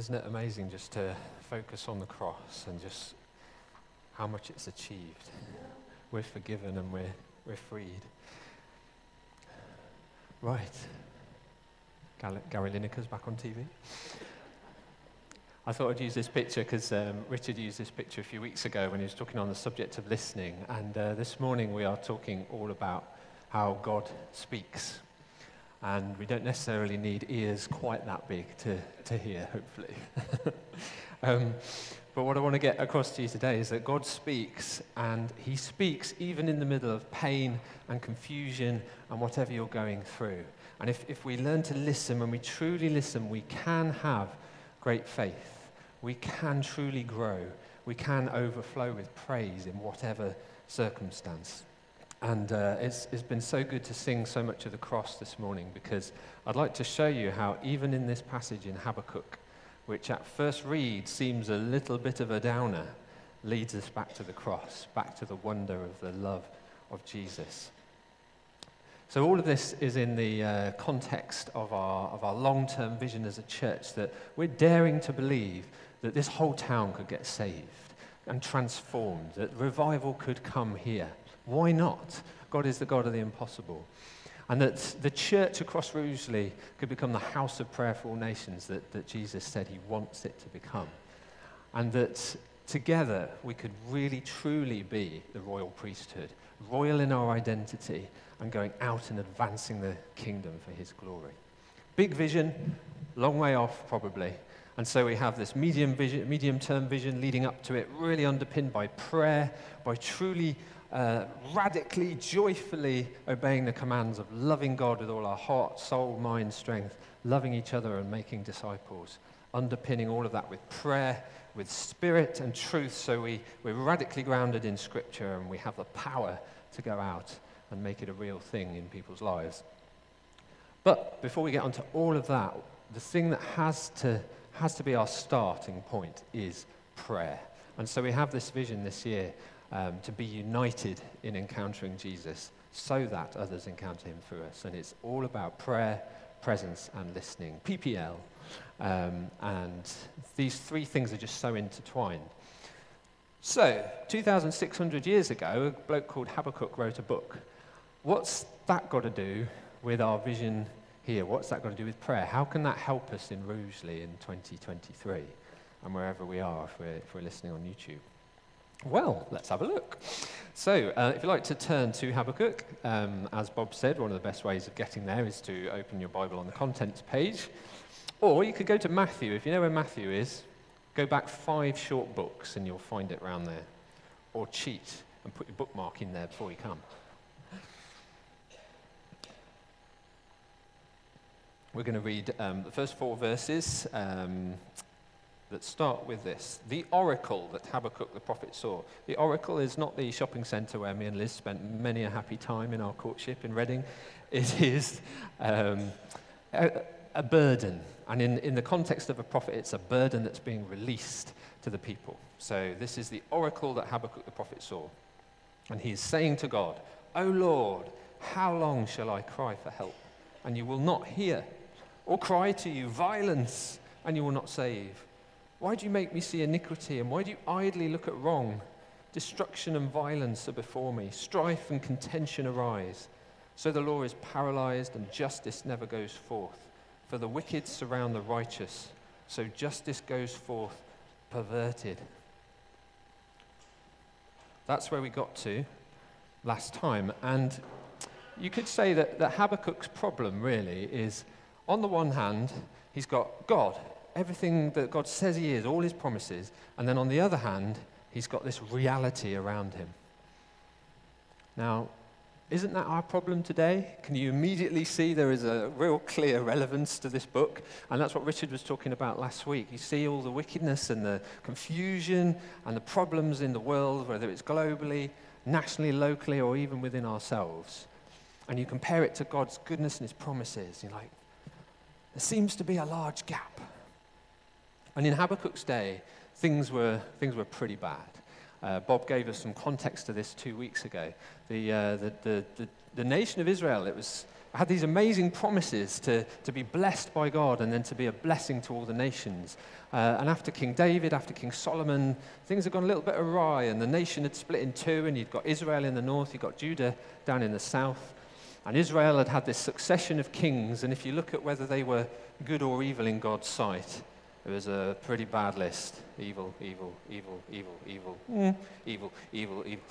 Isn't it amazing just to focus on the cross and just how much it's achieved? We're forgiven and we're, we're freed. Right. Gary Lineker's back on TV. I thought I'd use this picture because um, Richard used this picture a few weeks ago when he was talking on the subject of listening. And uh, this morning we are talking all about how God speaks. And we don't necessarily need ears quite that big to, to hear, hopefully. um, but what I want to get across to you today is that God speaks, and He speaks even in the middle of pain and confusion and whatever you're going through. And if, if we learn to listen, when we truly listen, we can have great faith we can truly grow. We can overflow with praise in whatever circumstance. And uh, it's, it's been so good to sing so much of the cross this morning because I'd like to show you how, even in this passage in Habakkuk, which at first read seems a little bit of a downer, leads us back to the cross, back to the wonder of the love of Jesus. So, all of this is in the uh, context of our, of our long term vision as a church that we're daring to believe that this whole town could get saved and transformed, that revival could come here. Why not? God is the God of the impossible. And that the church across Rugeley could become the house of prayer for all nations that, that Jesus said he wants it to become. And that together we could really truly be the royal priesthood, royal in our identity, and going out and advancing the kingdom for his glory. Big vision, long way off probably, and so we have this medium, vision, medium term vision leading up to it, really underpinned by prayer, by truly uh, radically, joyfully obeying the commands of loving God with all our heart, soul, mind, strength, loving each other and making disciples. Underpinning all of that with prayer, with spirit and truth, so we, we're radically grounded in Scripture and we have the power to go out and make it a real thing in people's lives. But before we get onto all of that, the thing that has to has to be our starting point is prayer. And so we have this vision this year um, to be united in encountering Jesus so that others encounter him through us. And it's all about prayer, presence, and listening. PPL. Um, and these three things are just so intertwined. So, 2,600 years ago, a bloke called Habakkuk wrote a book. What's that got to do with our vision here. What's that got to do with prayer? How can that help us in Rugeley in 2023 and wherever we are if we're, if we're listening on YouTube? Well, let's have a look. So, uh, if you'd like to turn to Habakkuk, um, as Bob said, one of the best ways of getting there is to open your Bible on the contents page. Or you could go to Matthew. If you know where Matthew is, go back five short books and you'll find it around there. Or cheat and put your bookmark in there before you come. We're going to read um, the first four verses um, that start with this. The oracle that Habakkuk the prophet saw. The oracle is not the shopping centre where me and Liz spent many a happy time in our courtship in Reading. It is um, a, a burden. And in, in the context of a prophet, it's a burden that's being released to the people. So this is the oracle that Habakkuk the prophet saw. And he is saying to God, O Lord, how long shall I cry for help? And you will not hear or cry to you, violence, and you will not save? Why do you make me see iniquity, and why do you idly look at wrong? Destruction and violence are before me, strife and contention arise. So the law is paralyzed, and justice never goes forth. For the wicked surround the righteous, so justice goes forth perverted. That's where we got to last time. And you could say that, that Habakkuk's problem really is on the one hand, he's got God, everything that God says he is, all his promises. And then on the other hand, he's got this reality around him. Now, isn't that our problem today? Can you immediately see there is a real clear relevance to this book? And that's what Richard was talking about last week. You see all the wickedness and the confusion and the problems in the world, whether it's globally, nationally, locally, or even within ourselves. And you compare it to God's goodness and his promises. You're like, there seems to be a large gap. And in Habakkuk's day, things were, things were pretty bad. Uh, Bob gave us some context to this two weeks ago. The, uh, the, the, the, the, nation of Israel, it was, had these amazing promises to, to be blessed by God and then to be a blessing to all the nations. Uh, and after King David, after King Solomon, things had gone a little bit awry, and the nation had split in two, and you'd got Israel in the north, you'd got Judah down in the south. And Israel had had this succession of kings, and if you look at whether they were good or evil in God's sight, it was a pretty bad list. Evil, evil, evil, evil, evil, mm. evil, evil, evil.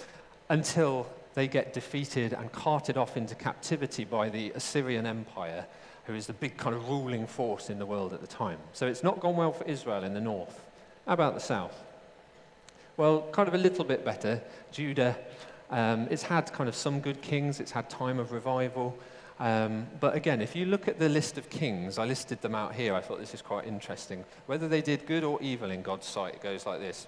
Until they get defeated and carted off into captivity by the Assyrian Empire, who is the big kind of ruling force in the world at the time. So it's not gone well for Israel in the north. How about the south? Well, kind of a little bit better. Judah, um, it's had kind of some good kings, it's had time of revival. Um, but again, if you look at the list of kings, I listed them out here. I thought this is quite interesting. Whether they did good or evil in God's sight, it goes like this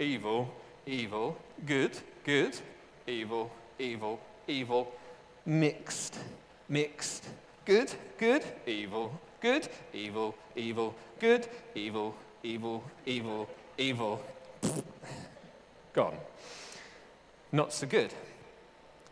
evil, evil, good, good, evil, evil, evil, mixed, mixed, good, good, evil, good, evil, evil, good, evil, evil, evil, evil. Gone. Not so good.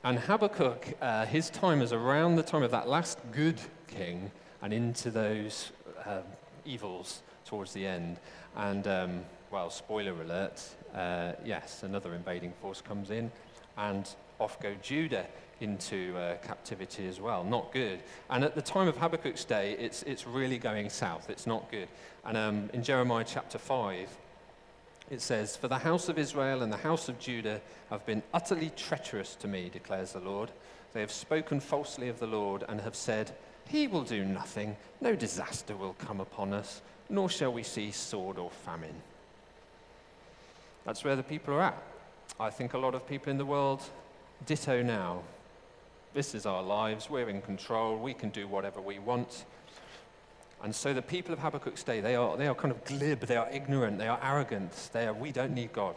And Habakkuk, uh, his time is around the time of that last good king and into those um, evils towards the end. And, um, well, spoiler alert, uh, yes, another invading force comes in, and off go Judah into uh, captivity as well. Not good. And at the time of Habakkuk's day, it's, it's really going south. It's not good. And um, in Jeremiah chapter 5, it says, For the house of Israel and the house of Judah have been utterly treacherous to me, declares the Lord. They have spoken falsely of the Lord and have said, He will do nothing, no disaster will come upon us, nor shall we see sword or famine. That's where the people are at. I think a lot of people in the world ditto now. This is our lives, we're in control, we can do whatever we want. And so the people of Habakkuk's day, they are, they are kind of glib, they are ignorant, they are arrogant, they are, we don't need God.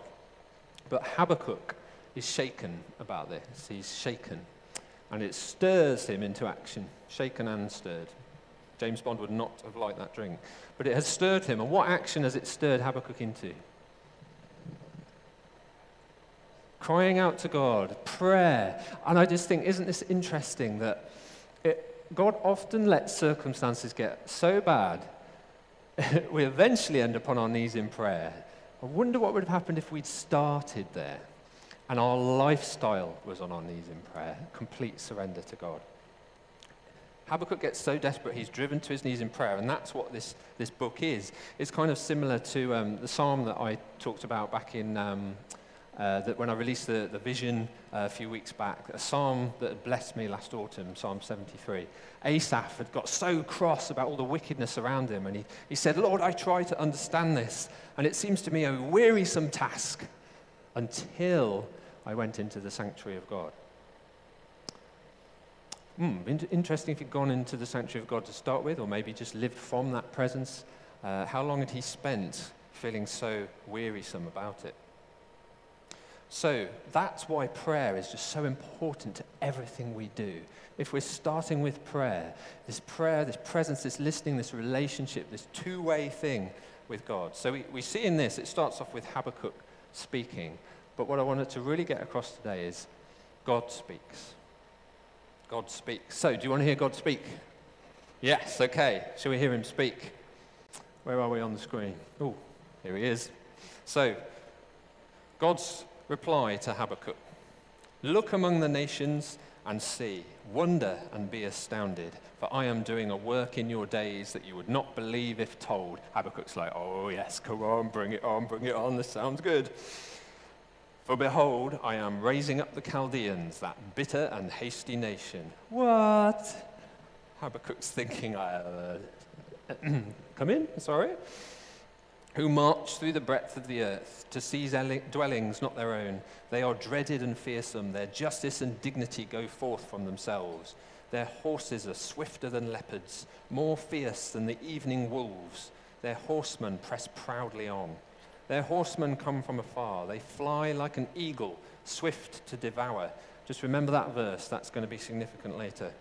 But Habakkuk is shaken about this. He's shaken. And it stirs him into action, shaken and stirred. James Bond would not have liked that drink. But it has stirred him. And what action has it stirred Habakkuk into? Crying out to God, prayer. And I just think, isn't this interesting that God often lets circumstances get so bad, we eventually end up on our knees in prayer. I wonder what would have happened if we'd started there and our lifestyle was on our knees in prayer, complete surrender to God. Habakkuk gets so desperate, he's driven to his knees in prayer, and that's what this, this book is. It's kind of similar to um, the psalm that I talked about back in um, uh, that when I released the, the vision uh, a few weeks back, a psalm that had blessed me last autumn, Psalm 73. Asaph had got so cross about all the wickedness around him, and he, he said, Lord, I try to understand this, and it seems to me a wearisome task until I went into the sanctuary of God. Hmm, interesting if he'd gone into the sanctuary of God to start with, or maybe just lived from that presence. Uh, how long had he spent feeling so wearisome about it? So that's why prayer is just so important to everything we do. If we're starting with prayer, this prayer, this presence, this listening, this relationship, this two way thing with God. So we, we see in this, it starts off with Habakkuk speaking. But what I wanted to really get across today is God speaks. God speaks. So, do you want to hear God speak? Yes, okay. Shall we hear him speak? Where are we on the screen? Oh, here he is. So, God's reply to Habakkuk Look among the nations and see, wonder and be astounded, for I am doing a work in your days that you would not believe if told. Habakkuk's like, Oh, yes, come on, bring it on, bring it on, this sounds good. For behold, I am raising up the Chaldeans, that bitter and hasty nation. What? Habakkuk's thinking, uh, come in, sorry who march through the breadth of the earth to seize dwellings not their own. They are dreaded and fearsome. Their justice and dignity go forth from themselves. Their horses are swifter than leopards, more fierce than the evening wolves. Their horsemen press proudly on. Their horsemen come from afar. They fly like an eagle, swift to devour. Just remember that verse, that's going to be significant later.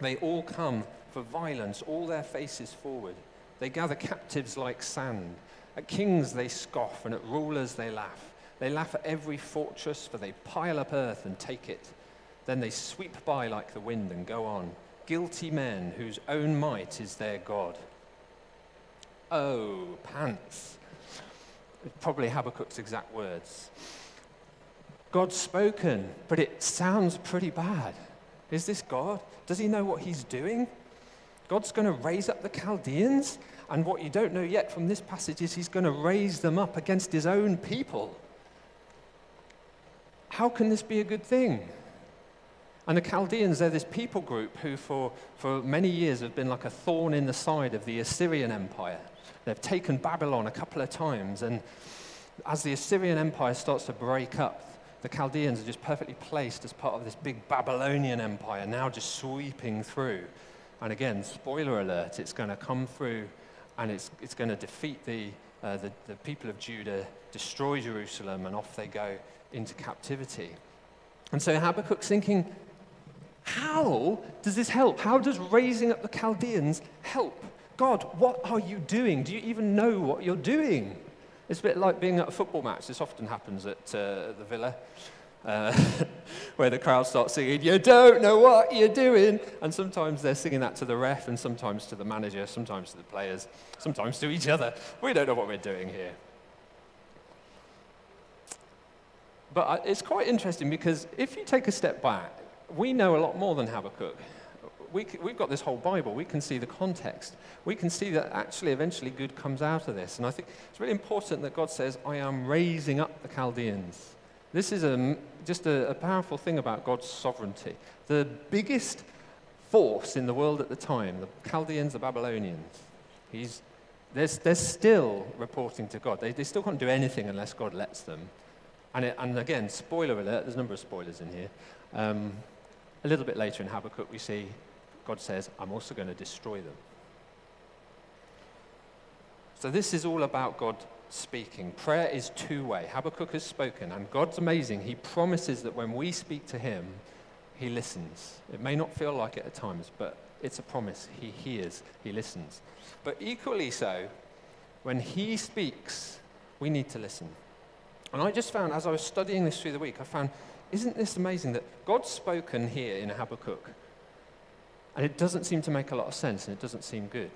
They all come for violence, all their faces forward. They gather captives like sand. At kings they scoff, and at rulers they laugh. They laugh at every fortress, for they pile up earth and take it. Then they sweep by like the wind and go on. guilty men whose own might is their God. Oh, pants. Probably Habakkuk's exact words. God's spoken, but it sounds pretty bad. Is this God? Does he know what he's doing? God's going to raise up the Chaldeans, and what you don't know yet from this passage is he's going to raise them up against his own people. How can this be a good thing? And the Chaldeans, they're this people group who, for, for many years, have been like a thorn in the side of the Assyrian Empire. They've taken Babylon a couple of times, and as the Assyrian Empire starts to break up, the Chaldeans are just perfectly placed as part of this big Babylonian empire, now just sweeping through. And again, spoiler alert, it's going to come through and it's, it's going to defeat the, uh, the, the people of Judah, destroy Jerusalem, and off they go into captivity. And so Habakkuk's thinking, how does this help? How does raising up the Chaldeans help? God, what are you doing? Do you even know what you're doing? It's a bit like being at a football match. This often happens at uh, the villa, uh, where the crowd starts singing, You don't know what you're doing. And sometimes they're singing that to the ref, and sometimes to the manager, sometimes to the players, sometimes to each other. We don't know what we're doing here. But it's quite interesting because if you take a step back, we know a lot more than Habakkuk we, we've got this whole Bible. We can see the context. We can see that actually eventually good comes out of this. And I think it's really important that God says, I am raising up the Chaldeans. This is a, just a, a powerful thing about God's sovereignty. The biggest force in the world at the time, the Chaldeans, the Babylonians, he's, they're, they're still reporting to God. They, they still can't do anything unless God lets them. And, it, and again, spoiler alert, there's a number of spoilers in here. Um, a little bit later in Habakkuk, we see God says, I'm also going to destroy them. So this is all about God speaking. Prayer is two way. Habakkuk has spoken, and God's amazing. He promises that when we speak to Him, He listens. It may not feel like it at times, but it's a promise. He hears, He listens. But equally so, when He speaks, we need to listen. And I just found, as I was studying this through the week, I found, isn't this amazing that God's spoken here in Habakkuk? And it doesn't seem to make a lot of sense and it doesn't seem good.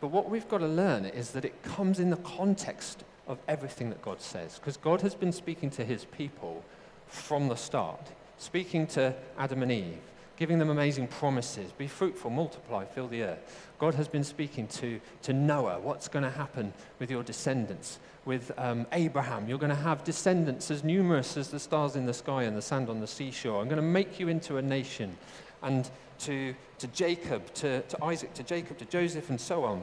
But what we've got to learn is that it comes in the context of everything that God says. Because God has been speaking to his people from the start, speaking to Adam and Eve, giving them amazing promises be fruitful, multiply, fill the earth. God has been speaking to, to Noah what's going to happen with your descendants. With um, Abraham, you're going to have descendants as numerous as the stars in the sky and the sand on the seashore. I'm going to make you into a nation. And to, to Jacob, to, to Isaac, to Jacob, to Joseph, and so on.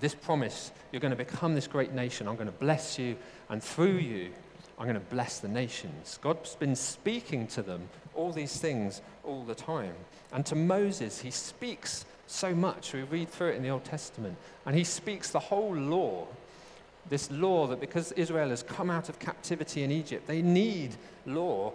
This promise, you're going to become this great nation. I'm going to bless you, and through you, I'm going to bless the nations. God's been speaking to them all these things all the time. And to Moses, he speaks so much. We read through it in the Old Testament. And he speaks the whole law. This law that because Israel has come out of captivity in Egypt, they need law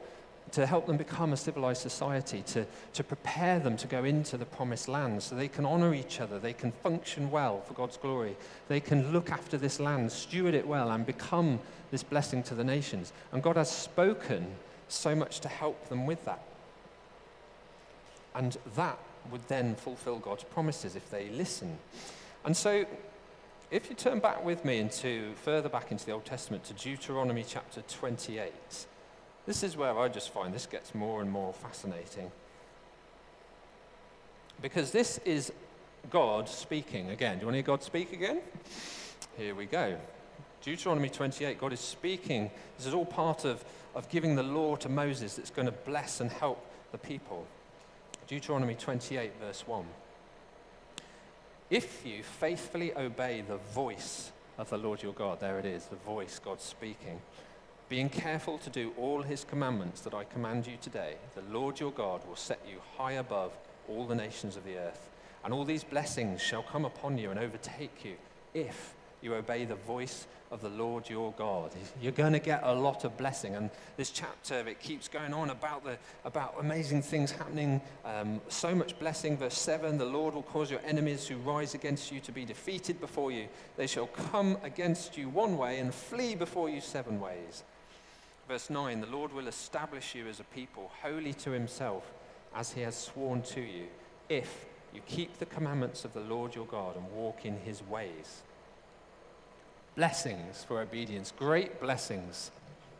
to help them become a civilized society, to, to prepare them to go into the promised land so they can honor each other, they can function well for God's glory, they can look after this land, steward it well, and become this blessing to the nations. And God has spoken so much to help them with that. And that would then fulfill God's promises if they listen. And so, if you turn back with me into further back into the Old Testament to Deuteronomy chapter 28. This is where I just find this gets more and more fascinating. Because this is God speaking again. Do you want to hear God speak again? Here we go. Deuteronomy 28, God is speaking. This is all part of, of giving the law to Moses that's going to bless and help the people. Deuteronomy 28, verse 1. If you faithfully obey the voice of the Lord your God, there it is, the voice, God speaking being careful to do all his commandments that I command you today, the Lord your God will set you high above all the nations of the earth. And all these blessings shall come upon you and overtake you if you obey the voice of the Lord your God. You're going to get a lot of blessing. And this chapter, it keeps going on about, the, about amazing things happening. Um, so much blessing. Verse 7 The Lord will cause your enemies who rise against you to be defeated before you. They shall come against you one way and flee before you seven ways. Verse 9 The Lord will establish you as a people holy to himself, as he has sworn to you, if you keep the commandments of the Lord your God and walk in his ways. Blessings for obedience, great blessings.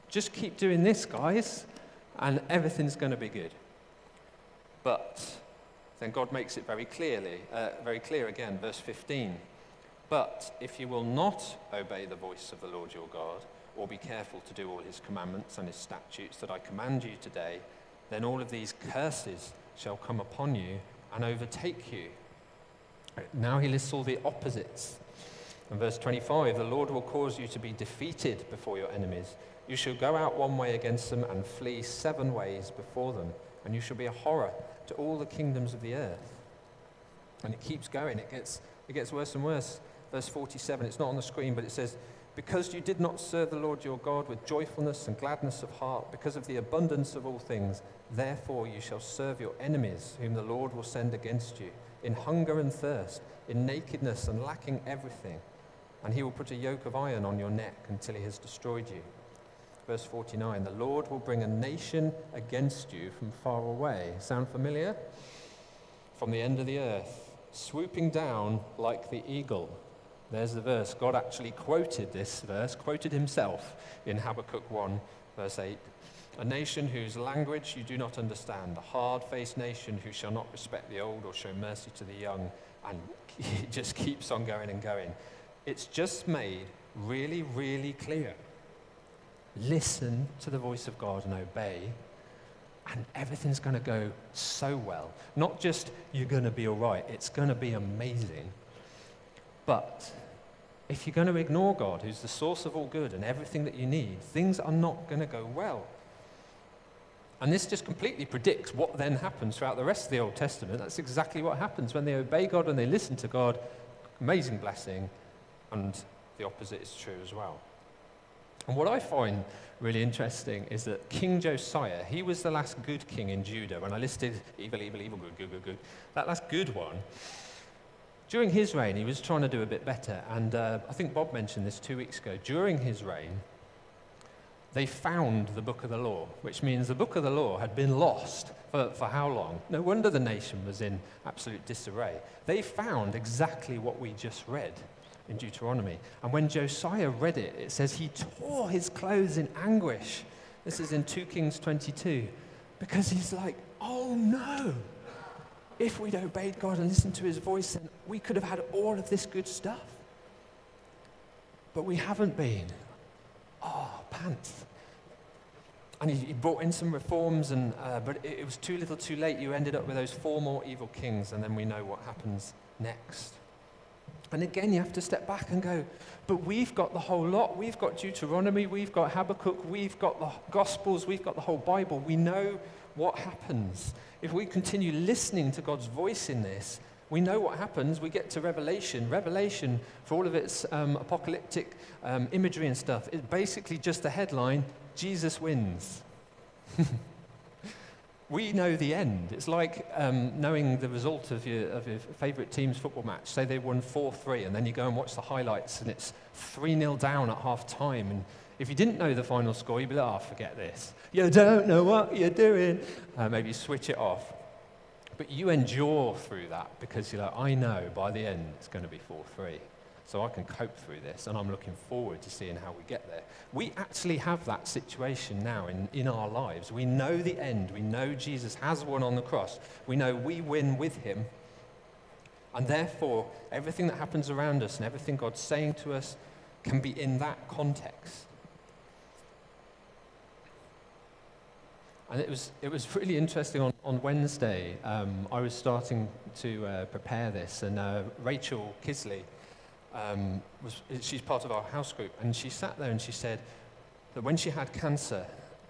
Just keep doing this, guys, and everything's going to be good. But then God makes it very clearly, uh, very clear again, verse 15. But if you will not obey the voice of the Lord your God, or be careful to do all his commandments and his statutes that I command you today, then all of these curses shall come upon you and overtake you. Now he lists all the opposites. In verse 25, the Lord will cause you to be defeated before your enemies. You shall go out one way against them and flee seven ways before them, and you shall be a horror to all the kingdoms of the earth. And it keeps going, it gets, it gets worse and worse. Verse 47, it's not on the screen, but it says, because you did not serve the Lord your God with joyfulness and gladness of heart, because of the abundance of all things, therefore you shall serve your enemies, whom the Lord will send against you, in hunger and thirst, in nakedness and lacking everything. And he will put a yoke of iron on your neck until he has destroyed you. Verse 49 The Lord will bring a nation against you from far away. Sound familiar? From the end of the earth, swooping down like the eagle there's the verse. God actually quoted this verse, quoted himself in Habakkuk 1, verse 8. A nation whose language you do not understand, a hard faced nation who shall not respect the old or show mercy to the young. And it just keeps on going and going. It's just made really, really clear. Listen to the voice of God and obey, and everything's going to go so well. Not just you're going to be all right, it's going to be amazing. But if you're going to ignore God, who's the source of all good and everything that you need, things are not going to go well. And this just completely predicts what then happens throughout the rest of the Old Testament. That's exactly what happens when they obey God and they listen to God. Amazing blessing, and the opposite is true as well. And what I find really interesting is that King Josiah, he was the last good king in Judah. When I listed evil, evil, evil, good, good, good, good, that last good one, during his reign, he was trying to do a bit better. And uh, I think Bob mentioned this two weeks ago. During his reign, they found the book of the law, which means the book of the law had been lost for, for how long? No wonder the nation was in absolute disarray. They found exactly what we just read in Deuteronomy. And when Josiah read it, it says he tore his clothes in anguish. This is in 2 Kings 22. Because he's like, oh no, if we'd obeyed God and listened to his voice, then we could have had all of this good stuff. But we haven't been. Oh, pants. And he, he brought in some reforms, and, uh, but it, it was too little too late. You ended up with those four more evil kings, and then we know what happens next. And again, you have to step back and go, but we've got the whole lot. We've got Deuteronomy, we've got Habakkuk, we've got the Gospels, we've got the whole Bible. We know what happens. If we continue listening to God's voice in this, we know what happens. We get to Revelation. Revelation, for all of its um, apocalyptic um, imagery and stuff, is basically just a headline Jesus wins. we know the end. It's like um, knowing the result of your, of your favourite team's football match. Say they won 4 3, and then you go and watch the highlights, and it's 3 0 down at half time, and if you didn't know the final score, you'd be like, oh, forget this. You don't know what you're doing. Uh, maybe switch it off. But you endure through that because you're like, I know by the end it's going to be 4 3. So I can cope through this, and I'm looking forward to seeing how we get there. We actually have that situation now in, in our lives. We know the end. We know Jesus has won on the cross. We know we win with him. And therefore, everything that happens around us and everything God's saying to us can be in that context. And it was, it was really interesting. On, on Wednesday, um, I was starting to uh, prepare this, and uh, Rachel Kisley, um, was, she's part of our house group, and she sat there and she said that when she had cancer,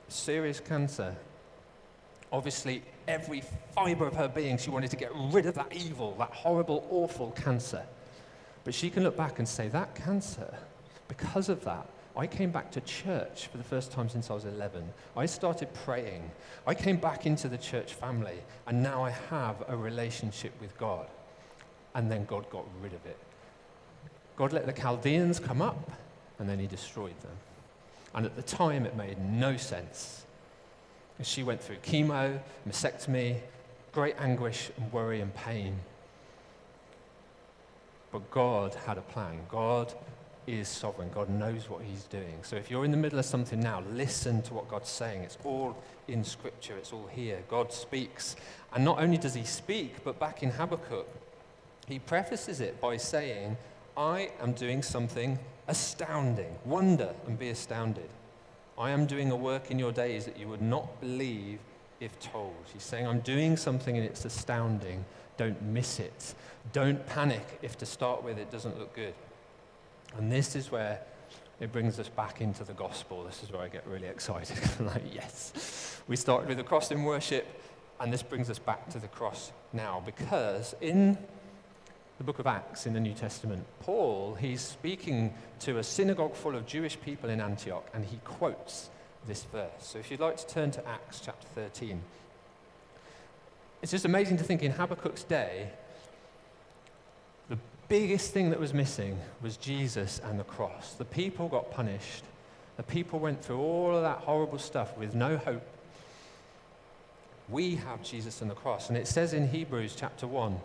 serious cancer, obviously every fiber of her being, she wanted to get rid of that evil, that horrible, awful cancer. But she can look back and say, that cancer, because of that, I came back to church for the first time since I was 11. I started praying. I came back into the church family, and now I have a relationship with God. And then God got rid of it. God let the Chaldeans come up, and then he destroyed them. And at the time, it made no sense. She went through chemo, mastectomy, great anguish and worry and pain. But God had a plan. God is sovereign. God knows what he's doing. So if you're in the middle of something now, listen to what God's saying. It's all in Scripture, it's all here. God speaks. And not only does he speak, but back in Habakkuk, he prefaces it by saying, I am doing something astounding. Wonder and be astounded. I am doing a work in your days that you would not believe if told. He's saying, I'm doing something and it's astounding. Don't miss it. Don't panic if to start with it doesn't look good. And this is where it brings us back into the gospel. This is where I get really excited. I'm like, yes. We started with the cross in worship, and this brings us back to the cross now because in the book of Acts in the New Testament, Paul, he's speaking to a synagogue full of Jewish people in Antioch, and he quotes this verse. So if you'd like to turn to Acts chapter 13, it's just amazing to think in Habakkuk's day, biggest thing that was missing was Jesus and the cross. The people got punished. The people went through all of that horrible stuff with no hope. We have Jesus and the cross. And it says in Hebrews chapter 1,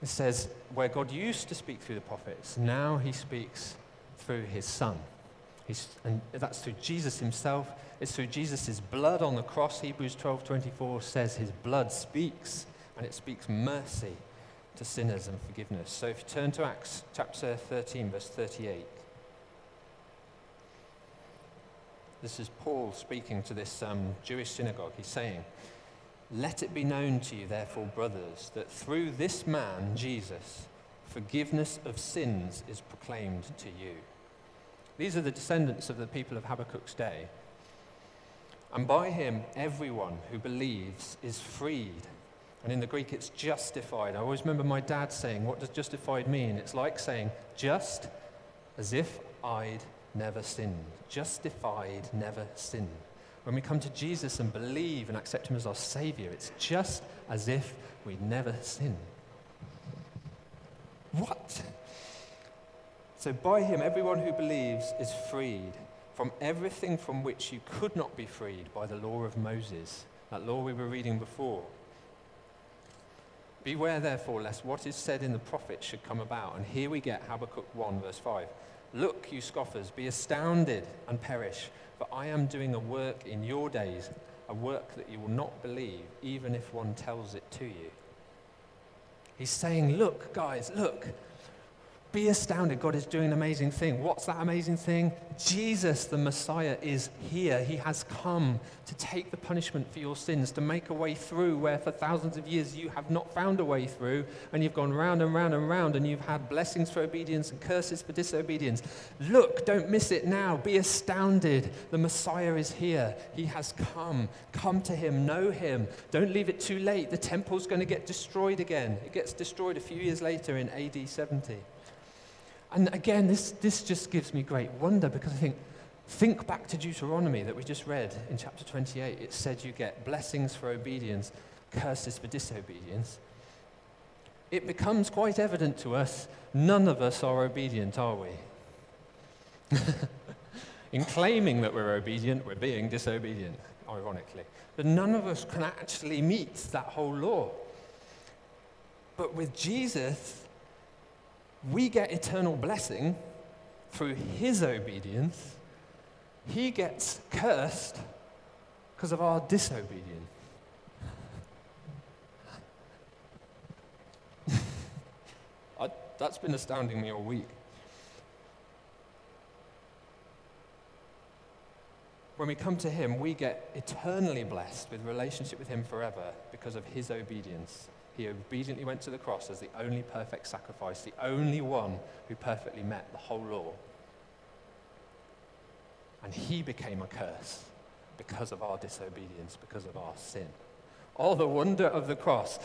it says, where God used to speak through the prophets, now he speaks through his Son. He's, and that's through Jesus himself. It's through Jesus' blood on the cross. Hebrews 12 24 says his blood speaks, and it speaks mercy to sinners and forgiveness. So if you turn to Acts chapter 13, verse 38, this is Paul speaking to this um, Jewish synagogue. He's saying, Let it be known to you, therefore, brothers, that through this man, Jesus, forgiveness of sins is proclaimed to you. These are the descendants of the people of Habakkuk's day. And by him, everyone who believes is freed. And in the Greek, it's justified. I always remember my dad saying, What does justified mean? It's like saying, just as if I'd never sinned. Justified, never sinned. When we come to Jesus and believe and accept him as our Savior, it's just as if we'd never sinned. What? So by him, everyone who believes is freed from everything from which you could not be freed by the law of Moses, that law we were reading before. Beware, therefore, lest what is said in the prophets should come about. And here we get Habakkuk 1, verse 5. Look, you scoffers, be astounded and perish, for I am doing a work in your days, a work that you will not believe, even if one tells it to you. He's saying, Look, guys, look, be astounded. God is doing an amazing thing. What's that amazing thing? Jesus, the Messiah, is here. He has come to take the punishment for your sins, to make a way through where for thousands of years you have not found a way through, and you've gone round and round and round, and you've had blessings for obedience and curses for disobedience. Look, don't miss it now. Be astounded. The Messiah is here. He has come. Come to him. Know him. Don't leave it too late. The temple's going to get destroyed again. It gets destroyed a few years later in AD 70. And again, this, this just gives me great wonder because I think, think back to Deuteronomy that we just read in chapter 28. It said you get blessings for obedience, curses for disobedience. It becomes quite evident to us none of us are obedient, are we? in claiming that we're obedient, we're being disobedient, ironically. But none of us can actually meet that whole law. But with Jesus, we get eternal blessing through his obedience. He gets cursed because of our disobedience. I, that's been astounding me all week. When we come to him, we get eternally blessed with relationship with him forever because of his obedience. He obediently went to the cross as the only perfect sacrifice, the only one who perfectly met the whole law. And he became a curse because of our disobedience, because of our sin. Oh, the wonder of the cross.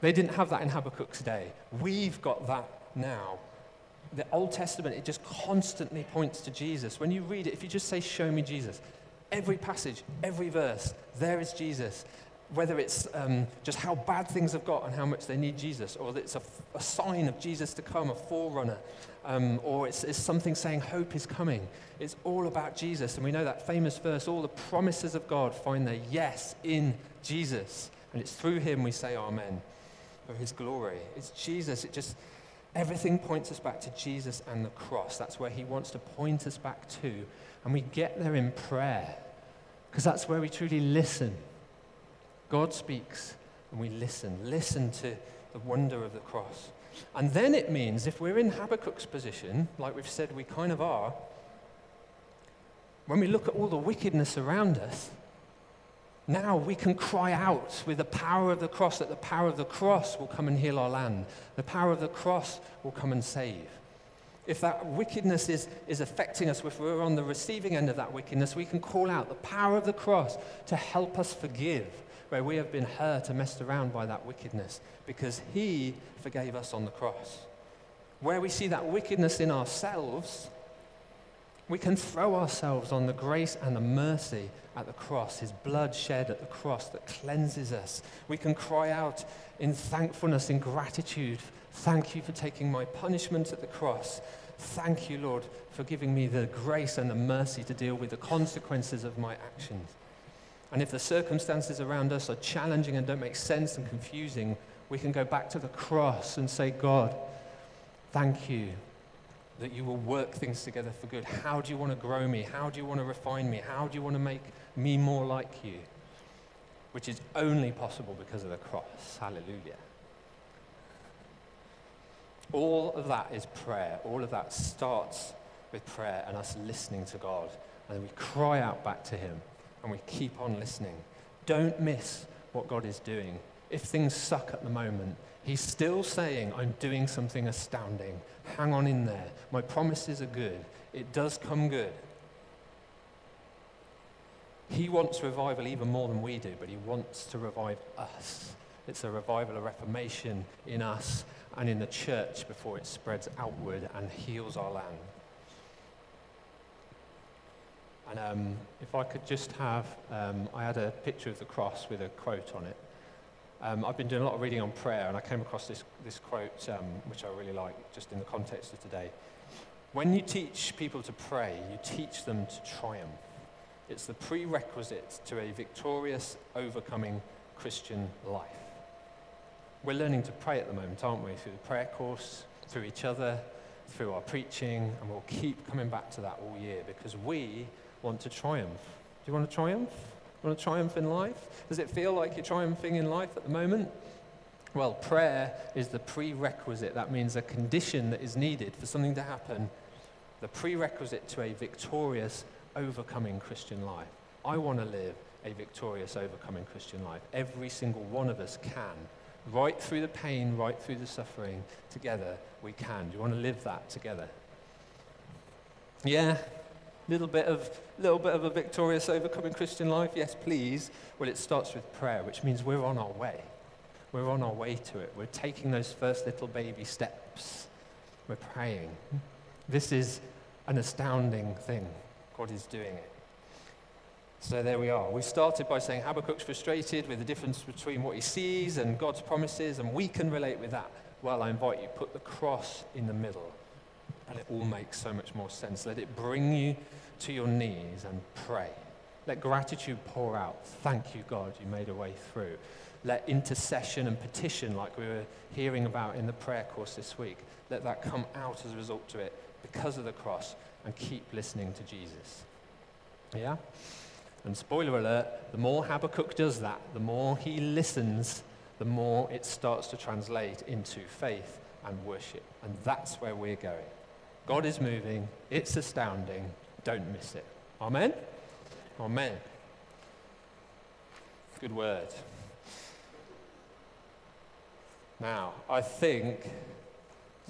They didn't have that in Habakkuk's day. We've got that now. The Old Testament, it just constantly points to Jesus. When you read it, if you just say, Show me Jesus, every passage, every verse, there is Jesus whether it's um, just how bad things have got and how much they need Jesus, or it's a, a sign of Jesus to come, a forerunner, um, or it's, it's something saying hope is coming. It's all about Jesus. And we know that famous verse all the promises of God find their yes in Jesus. And it's through him we say amen for his glory. It's Jesus. It just, everything points us back to Jesus and the cross. That's where he wants to point us back to. And we get there in prayer because that's where we truly listen. God speaks and we listen. Listen to the wonder of the cross. And then it means if we're in Habakkuk's position, like we've said we kind of are, when we look at all the wickedness around us, now we can cry out with the power of the cross that the power of the cross will come and heal our land. The power of the cross will come and save. If that wickedness is, is affecting us, if we're on the receiving end of that wickedness, we can call out the power of the cross to help us forgive where we have been hurt and messed around by that wickedness because He forgave us on the cross. Where we see that wickedness in ourselves, we can throw ourselves on the grace and the mercy at the cross, His blood shed at the cross that cleanses us. We can cry out in thankfulness, in gratitude. Thank you for taking my punishment at the cross. Thank you, Lord, for giving me the grace and the mercy to deal with the consequences of my actions. And if the circumstances around us are challenging and don't make sense and confusing, we can go back to the cross and say, God, thank you that you will work things together for good. How do you want to grow me? How do you want to refine me? How do you want to make me more like you? Which is only possible because of the cross. Hallelujah. All of that is prayer. All of that starts with prayer and us listening to God. And then we cry out back to Him and we keep on listening. Don't miss what God is doing. If things suck at the moment, He's still saying, I'm doing something astounding. Hang on in there. My promises are good. It does come good. He wants revival even more than we do, but He wants to revive us. It's a revival, a reformation in us and in the church before it spreads outward and heals our land. And um, if I could just have, um, I had a picture of the cross with a quote on it. Um, I've been doing a lot of reading on prayer, and I came across this, this quote, um, which I really like, just in the context of today. When you teach people to pray, you teach them to triumph. It's the prerequisite to a victorious, overcoming Christian life. We're learning to pray at the moment, aren't we? Through the prayer course, through each other, through our preaching, and we'll keep coming back to that all year because we want to triumph. Do you want to triumph? You want to triumph in life? Does it feel like you're triumphing in life at the moment? Well, prayer is the prerequisite. That means a condition that is needed for something to happen, the prerequisite to a victorious, overcoming Christian life. I want to live a victorious, overcoming Christian life. Every single one of us can. Right through the pain, right through the suffering, together we can. Do you want to live that together? Yeah, Little bit of, little bit of a victorious, overcoming Christian life? Yes, please. Well, it starts with prayer, which means we're on our way. We're on our way to it. We're taking those first little baby steps. We're praying. This is an astounding thing. God is doing it. So there we are. We started by saying Habakkuk's frustrated with the difference between what he sees and God's promises, and we can relate with that. Well, I invite you, put the cross in the middle and it all makes so much more sense. Let it bring you to your knees and pray. Let gratitude pour out. Thank you, God, you made a way through. Let intercession and petition, like we were hearing about in the prayer course this week, let that come out as a result to it because of the cross and keep listening to Jesus. Yeah? And spoiler alert, the more Habakkuk does that, the more he listens, the more it starts to translate into faith and worship. And that's where we're going. God is moving. It's astounding. Don't miss it. Amen? Amen. Good word. Now, I think,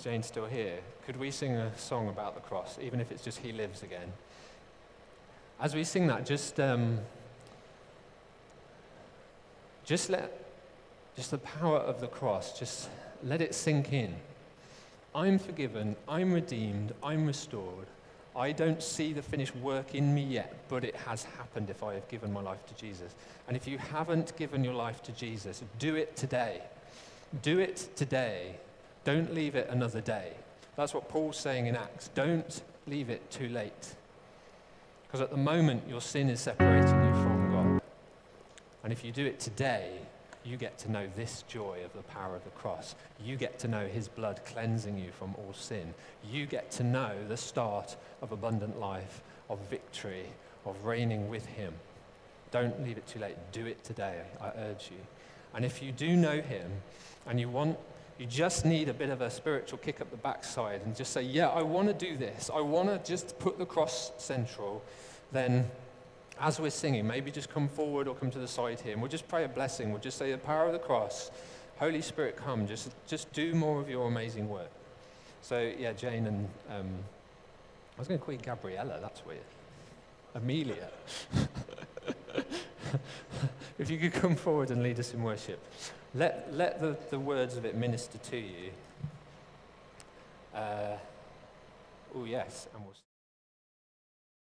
Jane's still here, could we sing a song about the cross, even if it's just He Lives Again? As we sing that, just, um, just let, just the power of the cross, just let it sink in. I'm forgiven, I'm redeemed, I'm restored. I don't see the finished work in me yet, but it has happened if I have given my life to Jesus. And if you haven't given your life to Jesus, do it today. Do it today. Don't leave it another day. That's what Paul's saying in Acts. Don't leave it too late. Because at the moment, your sin is separating you from God. And if you do it today, you get to know this joy of the power of the cross. You get to know his blood cleansing you from all sin. You get to know the start of abundant life, of victory, of reigning with him. Don't leave it too late. Do it today, I urge you. And if you do know him and you want you just need a bit of a spiritual kick up the backside and just say, Yeah, I want to do this. I want to just put the cross central. Then, as we're singing, maybe just come forward or come to the side here and we'll just pray a blessing. We'll just say, The power of the cross. Holy Spirit, come. Just, just do more of your amazing work. So, yeah, Jane and um, I was going to call you Gabriella. That's weird. Amelia. if you could come forward and lead us in worship. Let, let the, the words of it minister to you. Uh, oh, yes, and we'll